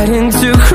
right into